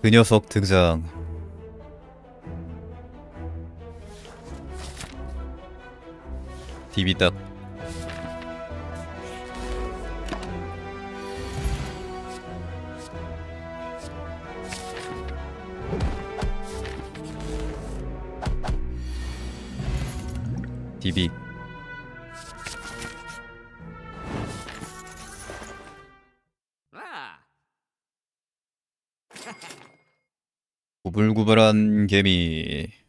그 녀석 등장. DB 딱. DB. 구불구불한 개미.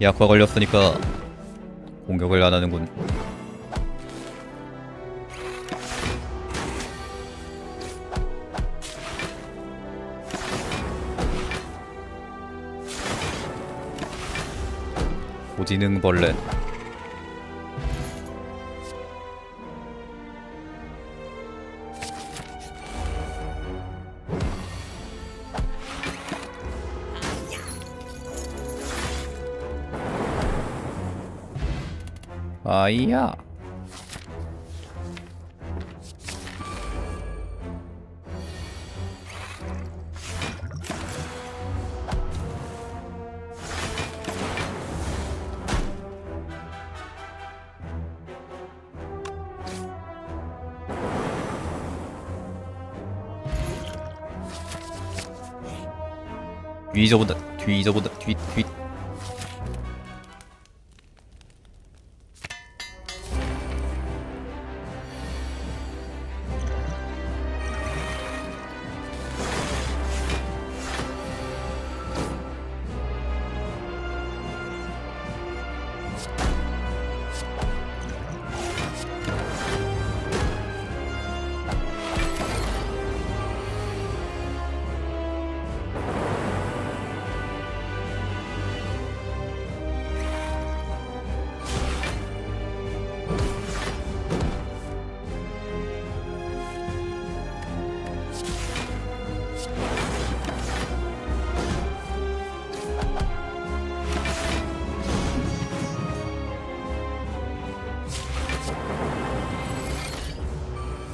약화 걸렸으니까 공격을 안 하는군. 고지능 벌레. 아이야. 뒤져본다 뒤져본다 뒤뒤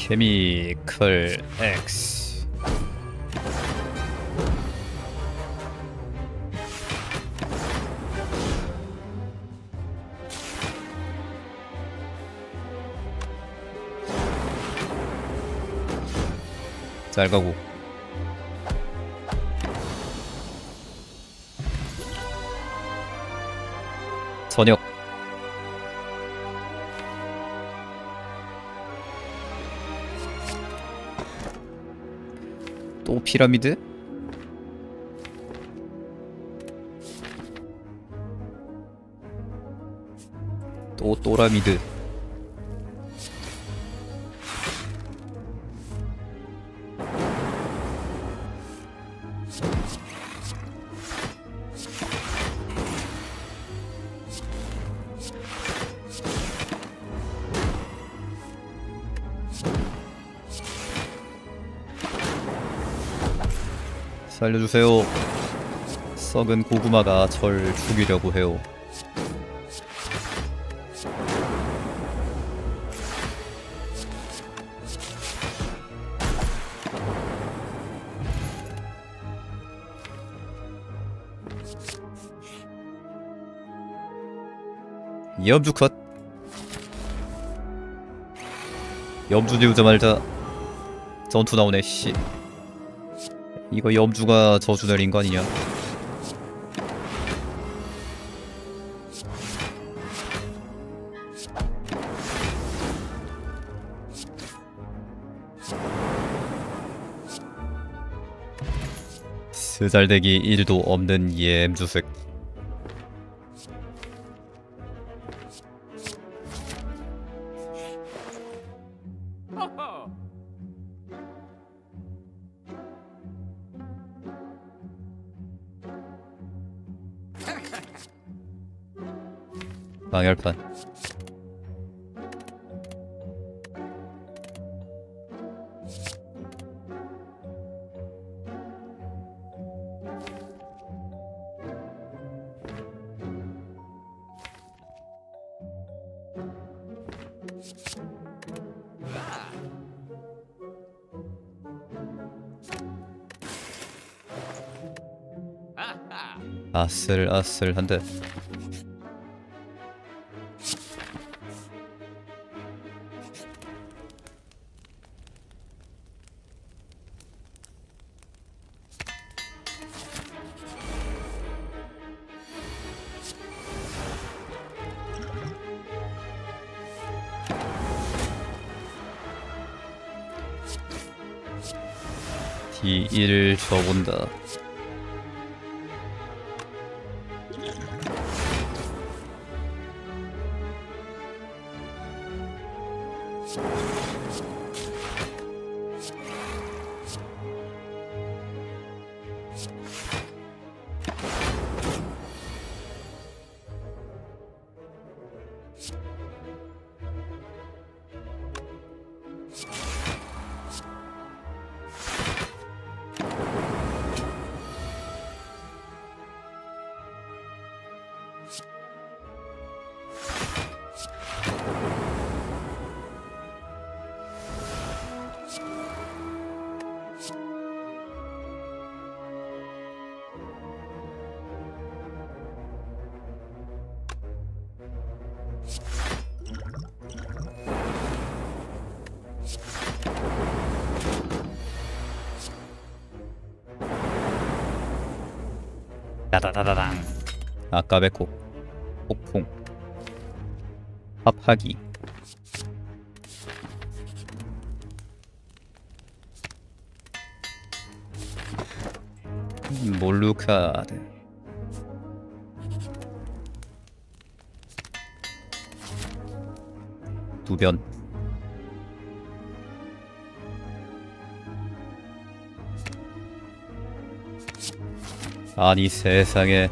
케미컬 X. 잘 가고. 선역 피라미드? 또 또라미드 살려주세요. 썩은 고구마가 절 죽이려고 해요. 염주 컷. 염주 지우자마자. 전투 나오네 씨 이거 염주가 저주 내린 거 아니냐? 스잘대기 1도 없는 예엠주색. 열판 아슬아슬한데 D1 줘본다 따다다다당. 아까베 코 폭풍. 합하기. 몰루카드 두변 아니 세상에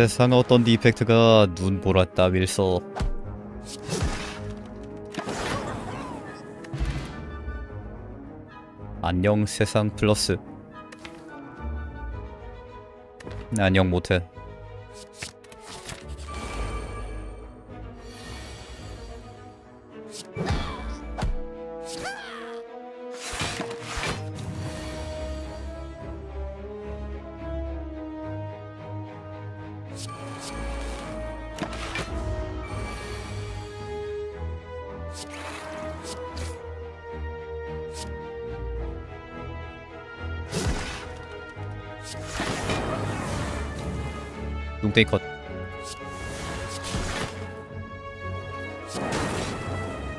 세상 어떤 디펙트가 눈보라 따위를 써. 안녕 세상 플러스. 안녕 못해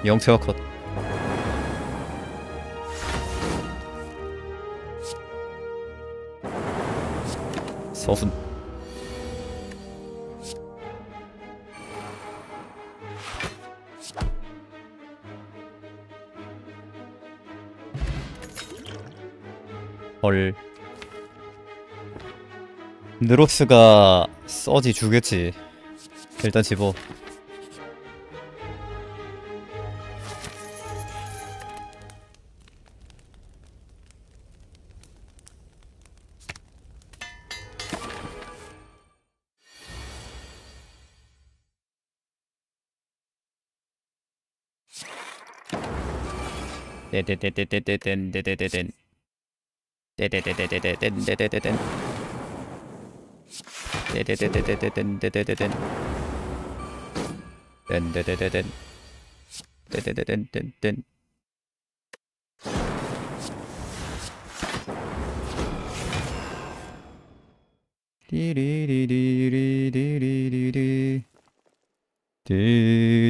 영채화 컷 서순. 헐. 느로스가 써지 주겠지. 일단 집어 Do do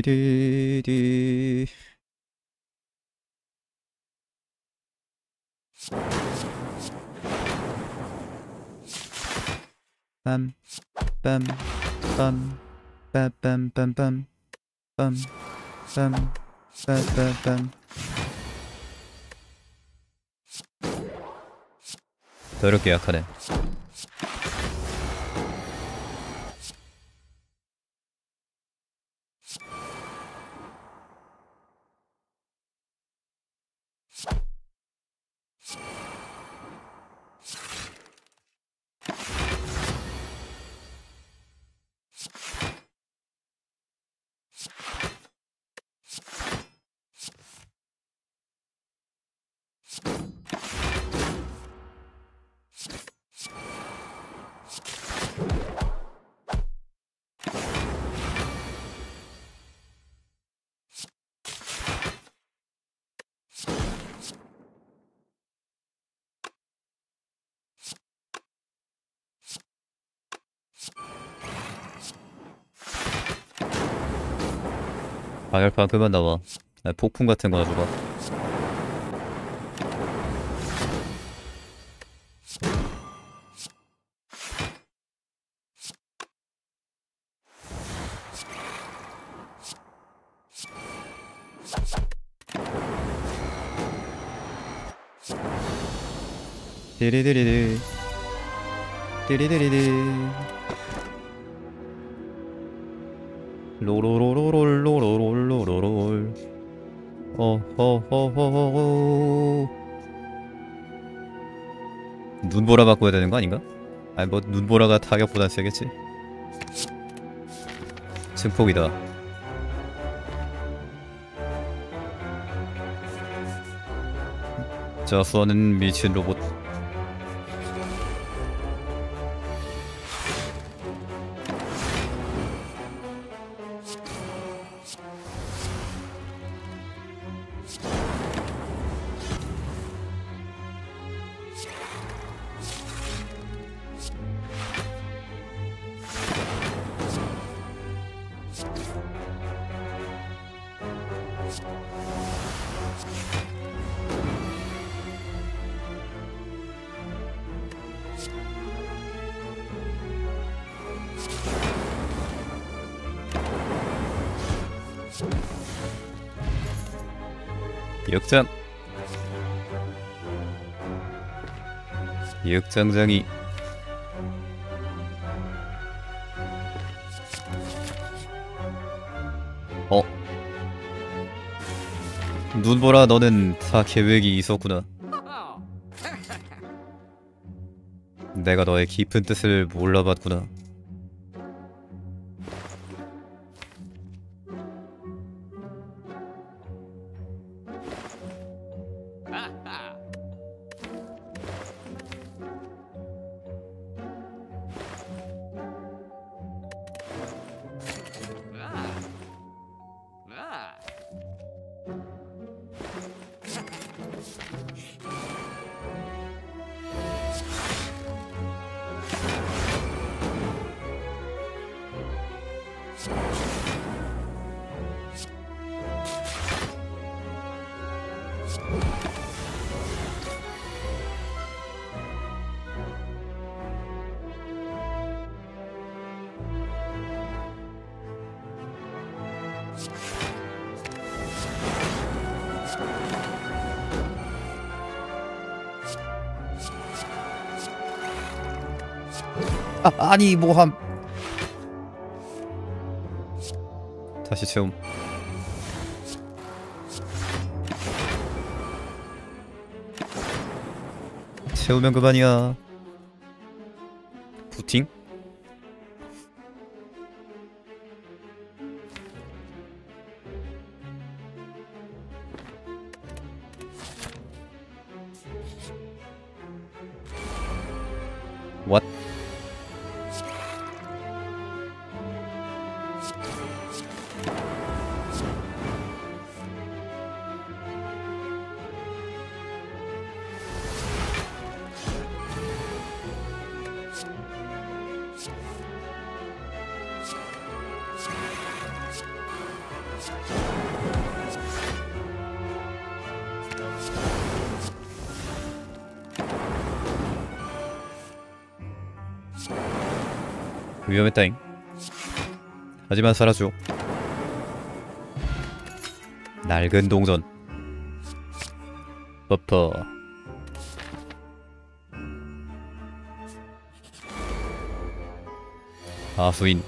do do 빰, 빰, 빰, 빰, 빰, 빰, 빰, 빰, 빰, 빰, 빰, 빰. 더럽게 약하네. 방열판 그만 나와. 나 폭풍 같은 거나 줘봐. 디리디리디 디리디리디 로로로로롤로로롤로롤 어허허허허 눈보라 바꿔야 되는 거 아닌가? 아니 뭐 눈보라가 타격보단 세겠지 증폭이다 저수어는 미친 로봇 역장장이. 어? 눈보라 너는 다 계획이 있었구나. 내가 너의 깊은 뜻을 몰라봤구나 아, 아니 뭐함. 다시 채움. 채우면 그만이야. 부팅? 했다잉 하지만 살아줘. 낡은 동전. 버퍼. 아수인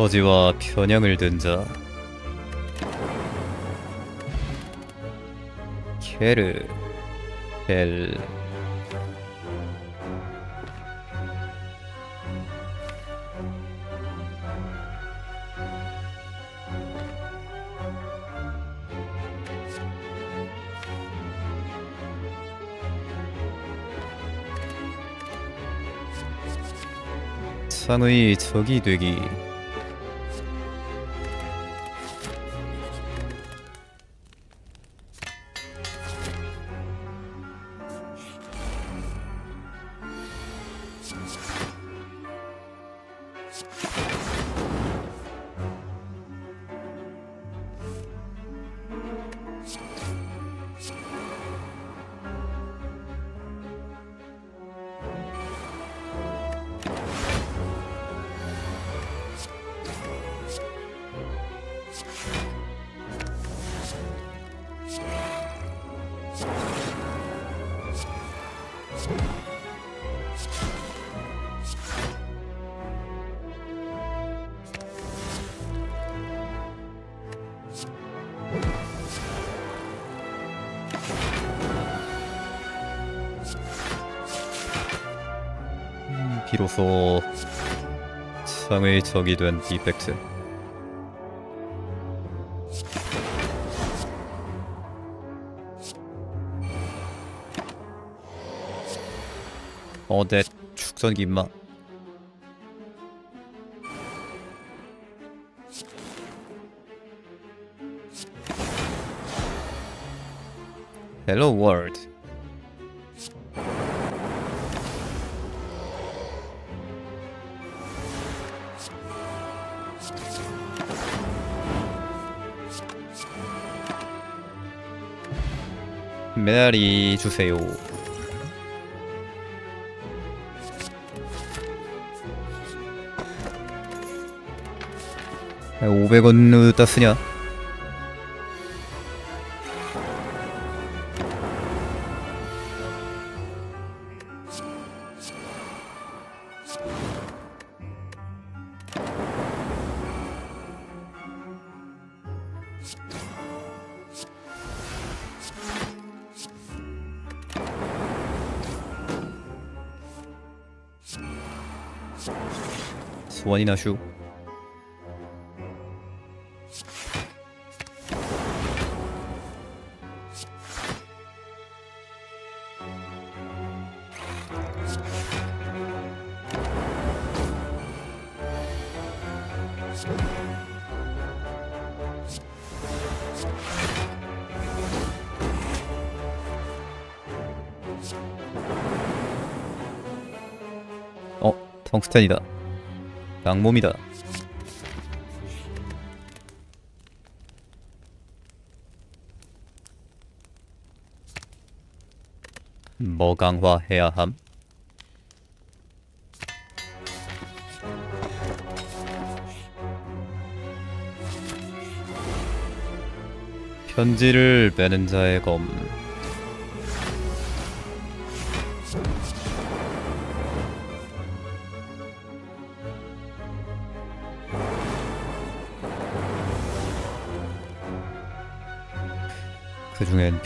서지와 편향을 든 자. 케르, 헬. 상의 적이 되기. 상의 적이 된 디펙트. 어대 축전기 임마. 헬로 월드. 메아리 주세요. 아, 500원 어디다 쓰냐? 원이나 슈. 어, 텅스텐이다. 양몸이다. 뭐 강화해야 함? 편지를 빼는 자의 검.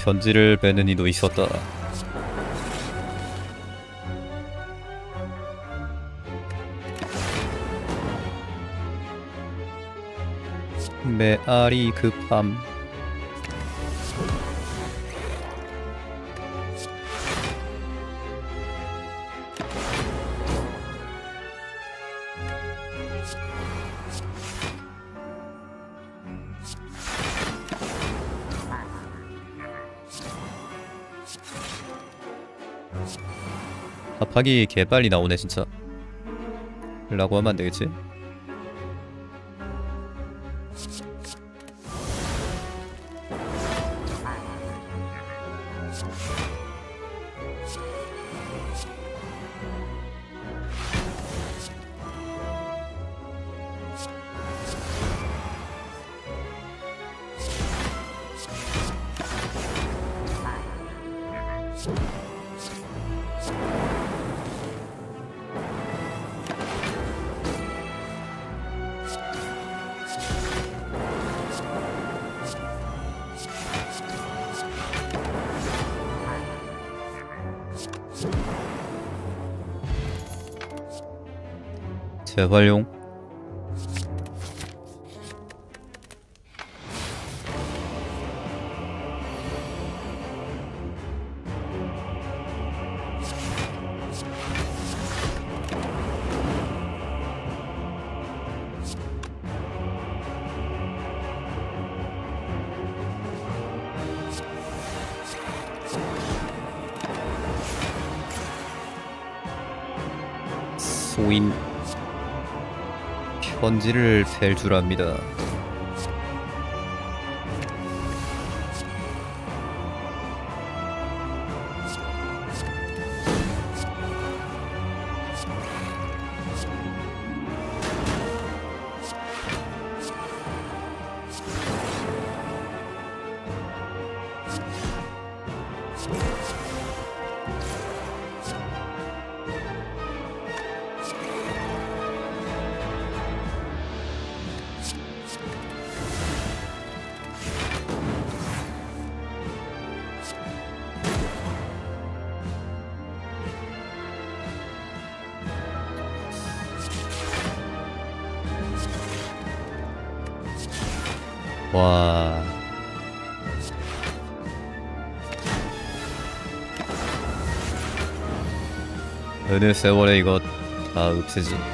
편지를 빼는 이도 있었다. 메아리 급함. 하기 개빨리 나오네 진짜 라고 하면 안되겠지? 재활용 편지를 뺄줄 압니다. 와. 어느 세월에 이거 다 없애지.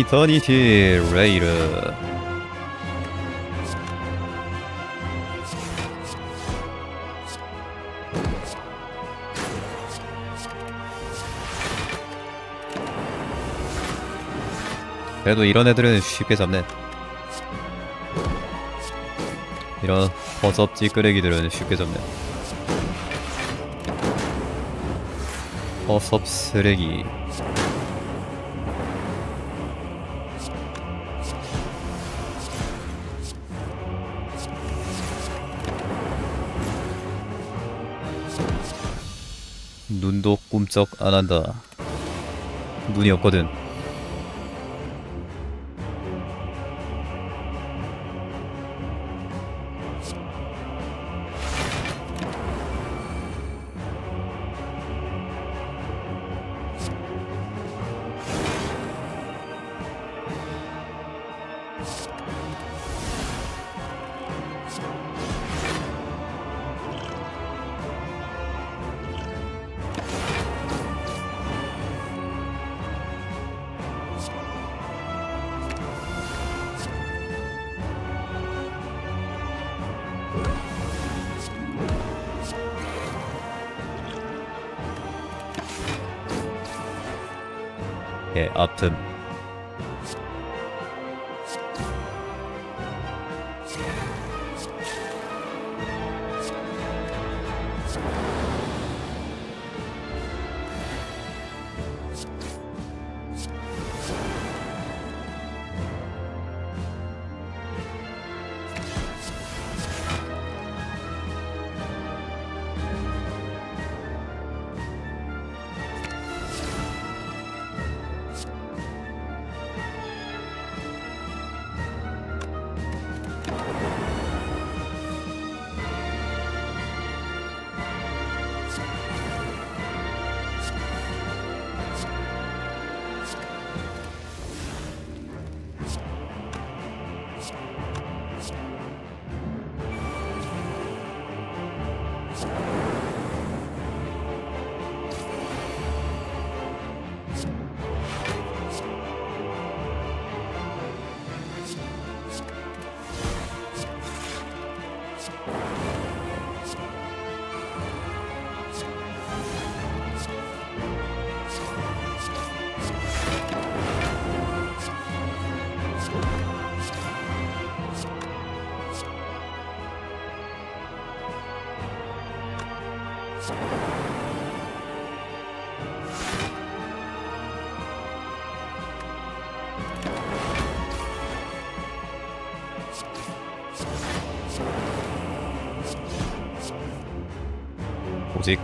이터니티 레이드 그래도 이런 애들은 쉽게 잡네. 이런 허접 찌끄레기들은 쉽게 잡네. 허섭 쓰레기 눈도 꿈쩍 안 한다. 눈이 없거든. you 오직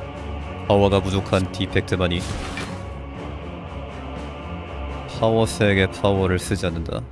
파워가 부족한 디펙트만이 파워색의 파워를 쓰지 않는다.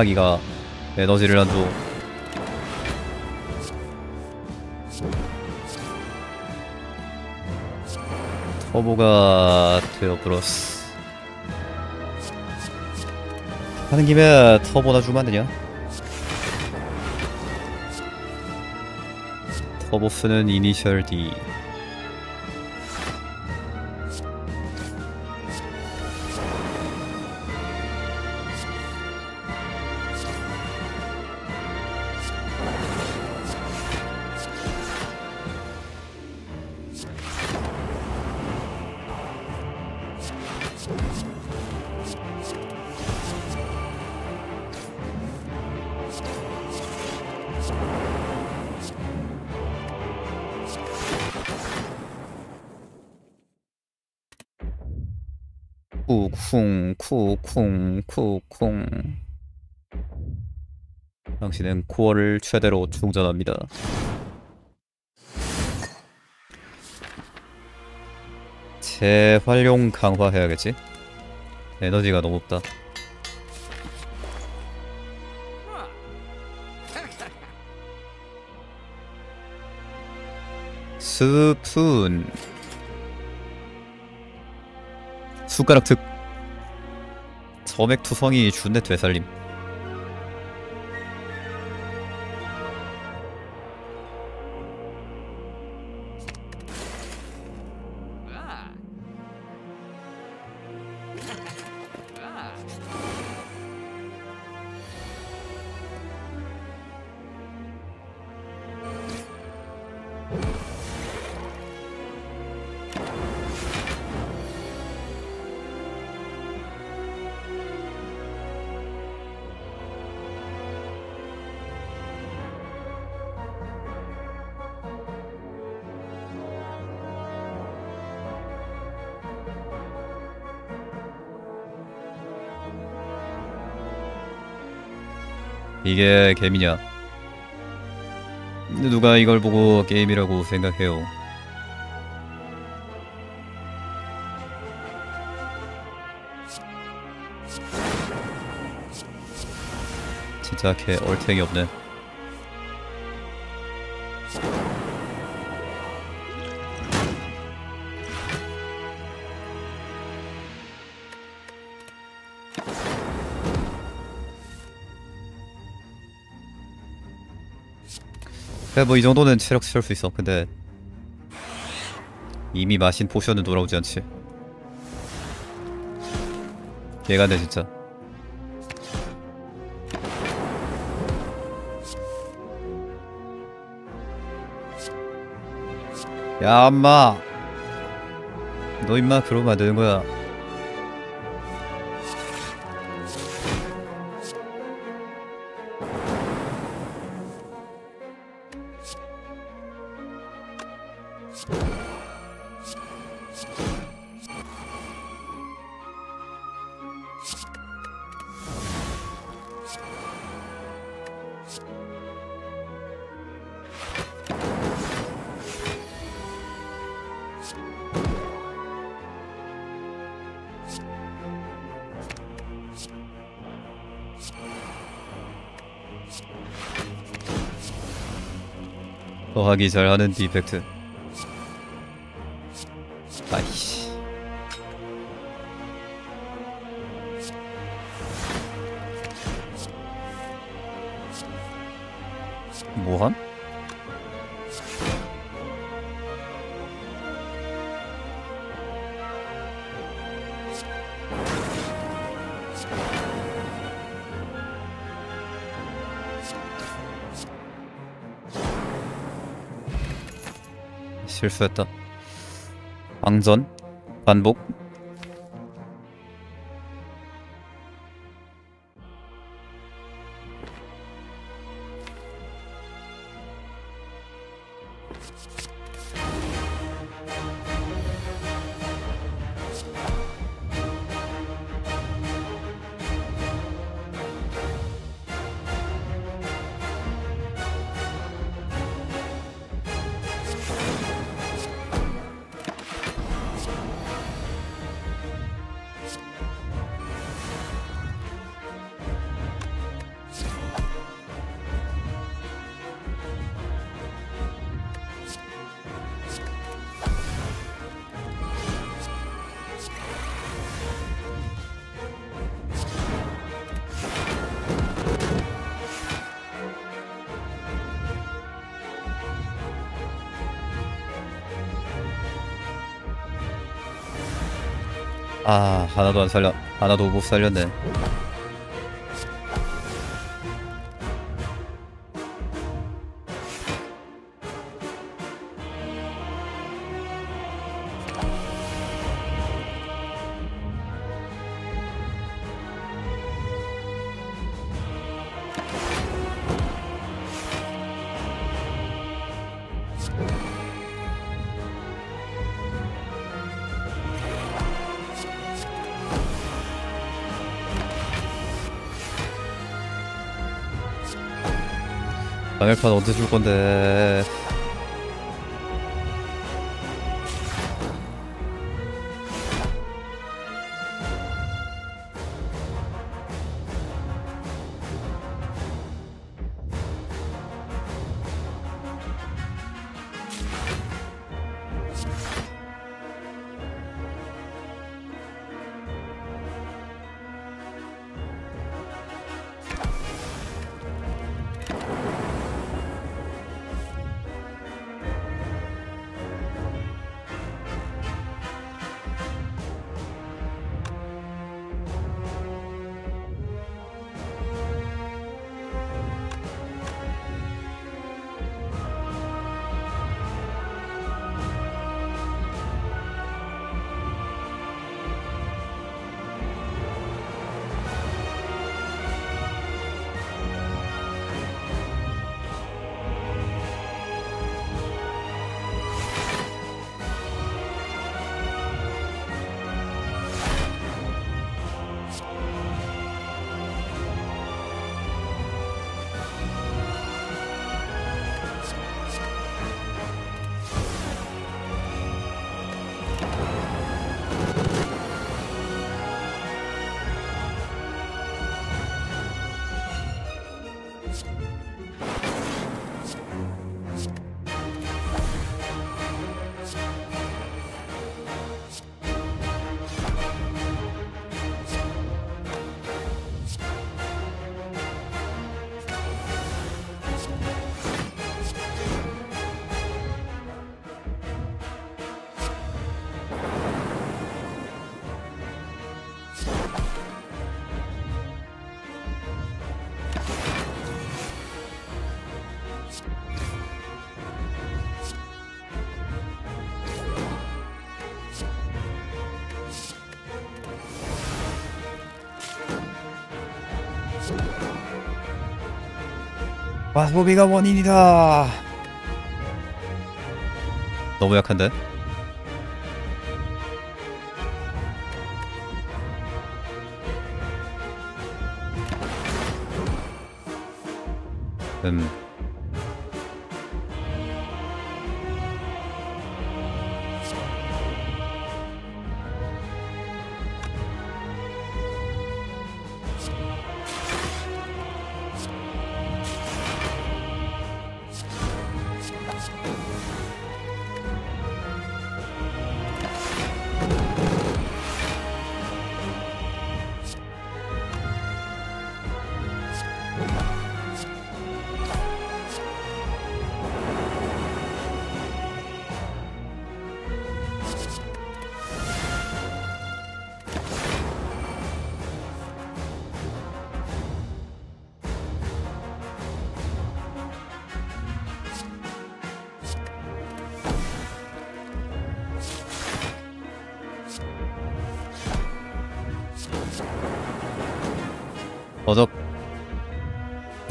합하기가 에너지를 안 줘. 터보가 되어버렸어. 하는 김에 터보나 주면 안 되냐? 터보 쓰는 이니셜 D. 쿠쿵 당신은 코어를 최대로 충전합니다. 재활용 강화해야겠지? 에너지가 너무 없다. 스푼 숟가락 특 점액 투성이 준내 되살림 이게 개미냐? 근데 누가 이걸 보고 게임이라고 생각해요? 진짜 개 얼탱이 없네 그래 뭐 이 정도는 체력 채울 수 있어. 근데 이미 마신 포션은 돌아오지 않지. 개가네 진짜. 야 엄마. 너 임마 그러면 안 되는 거야 더하기 잘 하는 디펙트 수했다. 방전, 반복. 아 하나도 안 살려 하나도 못 살렸네 방열판 언제 줄 건데 마소비가 원인이다. 너무 약한데?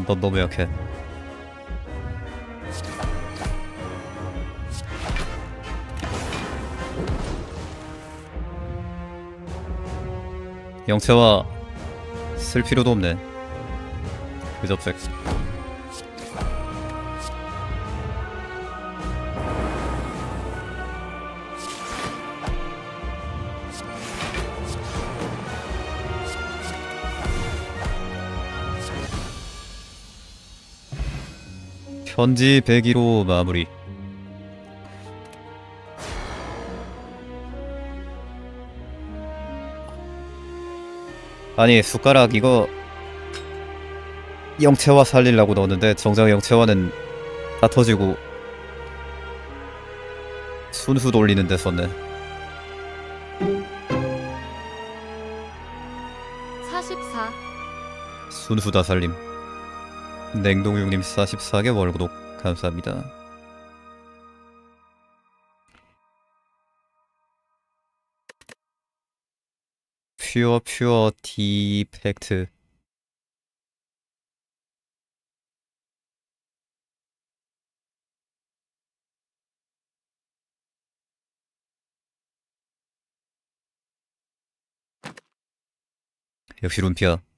넌 너무 약해. 영채와 쓸 필요도 없네. 그접색. 현지 101호 마무리. 아니 숟가락 이거 영채화 살리려고 넣었는데 정작 영채화는 다 터지고 순수 돌리는 데 썼네. 44 순수 다 살림 냉동육님 44개 월구독 감사합니다. 퓨어 퓨어 디펙트. 역시 룸피야